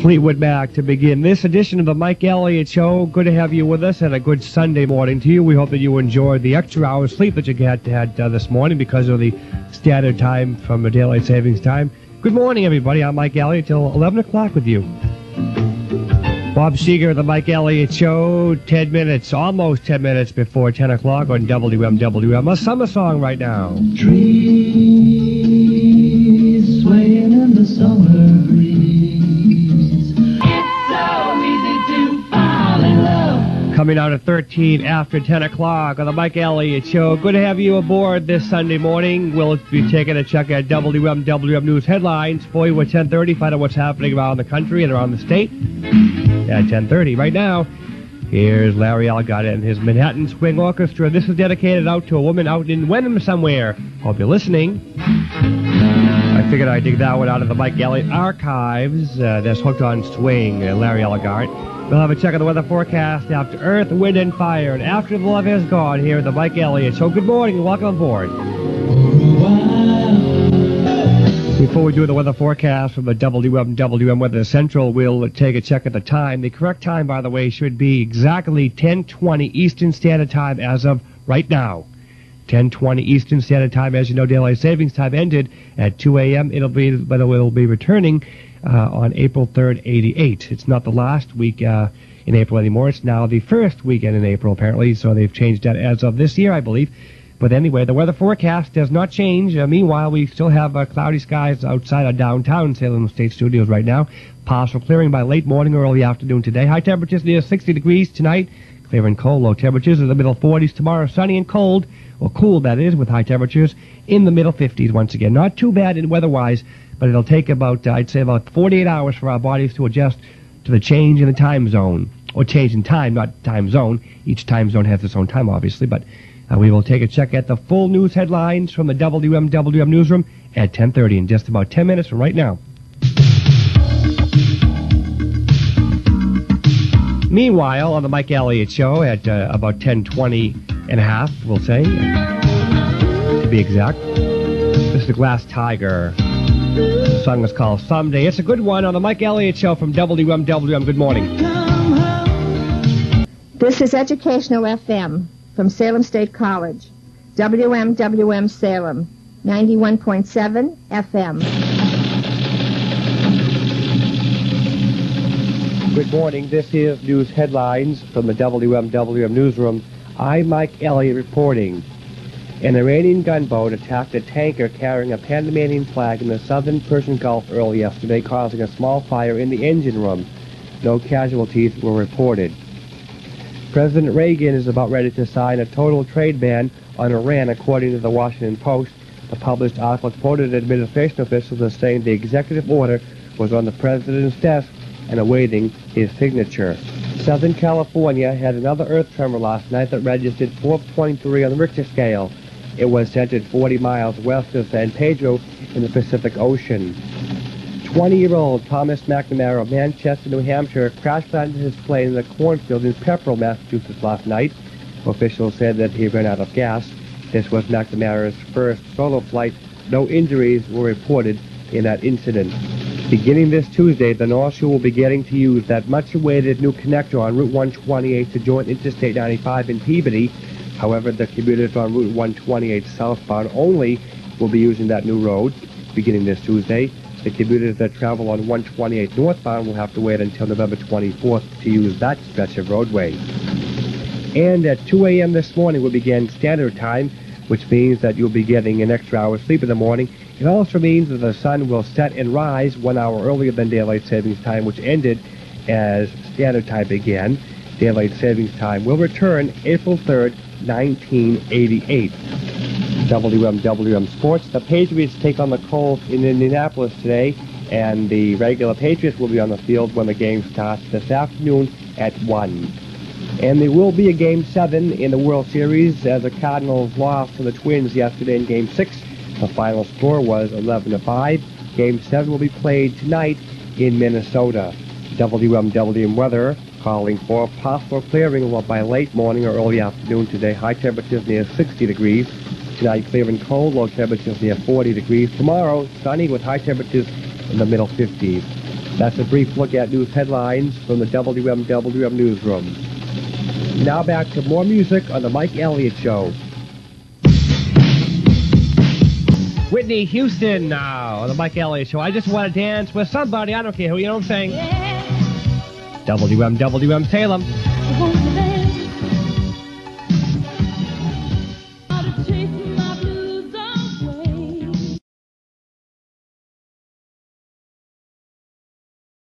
Fleetwood Mac to begin this edition of the Mike Elliott Show. Good to have you with us and a good Sunday morning to you. We hope that you enjoyed the extra hours sleep that you had, had uh, this morning because of the standard time from the daylight savings time. Good morning, everybody. I'm Mike Elliott till 11 o'clock with you. Bob Seger, the Mike Elliott Show, 10 minutes, almost 10 minutes before 10 o'clock on WMWM. A summer song right now. Trees swaying in the summer Coming out at 13 after 10 o'clock on the Mike Elliott Show. Good to have you aboard this Sunday morning. We'll be taking a check at WMWM News headlines for you at 10.30. Find out what's happening around the country and around the state at 10.30. Right now, here's Larry Elgart and his Manhattan Swing Orchestra. This is dedicated out to a woman out in Wenham somewhere. Hope you're listening. I figured I'd dig that one out of the Mike Elliott archives. Uh, that's hooked on swing, uh, Larry Elgart. We'll have a check of the weather forecast after Earth, Wind, and Fire, and after the love has gone here at the Mike Elliott Show. Good morning and welcome aboard. Before we do the weather forecast from the WMWM Weather Central, we'll take a check at the time. The correct time, by the way, should be exactly 10:20 Eastern Standard Time as of right now. 10:20 Eastern Standard Time, as you know, daylight savings time ended at 2 a.m. It'll be, but it will be returning uh, on April 3rd, 88. It's not the last week uh, in April anymore. It's now the first weekend in April, apparently, so they've changed that as of this year, I believe. But anyway, the weather forecast does not change. Uh, meanwhile, we still have uh, cloudy skies outside our downtown Salem State Studios right now. Partial clearing by late morning or early afternoon today. High temperatures near 60 degrees tonight. And cold. Low temperatures in the middle 40s tomorrow. Sunny and cold, or cool that is, with high temperatures in the middle 50s once again. Not too bad in weather-wise but it'll take about, uh, I'd say, about 48 hours for our bodies to adjust to the change in the time zone, or change in time, not time zone. Each time zone has its own time, obviously, but uh, we will take a check at the full news headlines from the WMWM newsroom at 10:30 in just about 10 minutes from right now. Meanwhile, on the Mike Elliott Show at uh, about 10:20 and a half, we'll say, to be exact. This is the Glass Tiger. The song is called Someday. It's a good one on the Mike Elliott Show from WMWM. Good morning. This is Educational FM from Salem State College. WMWM Salem, 91.7 FM. Good morning. This is news headlines from the WMWM newsroom. I'm Mike Elliott reporting. An Iranian gunboat attacked a tanker carrying a Panamanian flag in the southern Persian Gulf early yesterday, causing a small fire in the engine room. No casualties were reported. President Reagan is about ready to sign a total trade ban on Iran, according to the Washington Post. The published article quoted administration officials as saying the executive order was on the president's desk and awaiting his signature. Southern California had another earth tremor last night that registered 4.3 on the Richter scale. It was centered 40 miles west of San Pedro in the Pacific Ocean. 20-year-old Thomas McNamara of Manchester, New Hampshire, crash landed his plane in a cornfield in Pepperell, Massachusetts last night. Officials said that he ran out of gas. This was McNamara's first solo flight. No injuries were reported in that incident. Beginning this Tuesday, the North Shore will be getting to use that much-awaited new connector on Route 128 to join Interstate 95 in Peabody However, the commuters on Route 128 southbound only will be using that new road beginning this Tuesday. The commuters that travel on 128 northbound will have to wait until November 24th to use that stretch of roadway. And at 2 a.m. this morning will begin standard time, which means that you'll be getting an extra hour of sleep in the morning. It also means that the sun will set and rise one hour earlier than daylight savings time, which ended as standard time began. Daylight savings time will return April 3rd 1988. WMWM Sports. The Patriots take on the Colts in Indianapolis today, and the regular Patriots will be on the field when the game starts this afternoon at 1. And there will be a Game 7 in the World Series as the Cardinals lost to the Twins yesterday in Game 6. The final score was 11 to 5. Game 7 will be played tonight in Minnesota. WMWM weather calling for possible clearing by late morning or early afternoon today. High temperatures near 60 degrees. Tonight, clear and cold. Low temperatures near 40 degrees. Tomorrow, sunny with high temperatures in the middle 50s. That's a brief look at news headlines from the WMWM newsroom. Now back to more music on the Mike Elliott Show. Whitney Houston now on the Mike Elliott Show. I just want to dance with somebody. I don't care who, you know what I'm saying? WMWM Salem.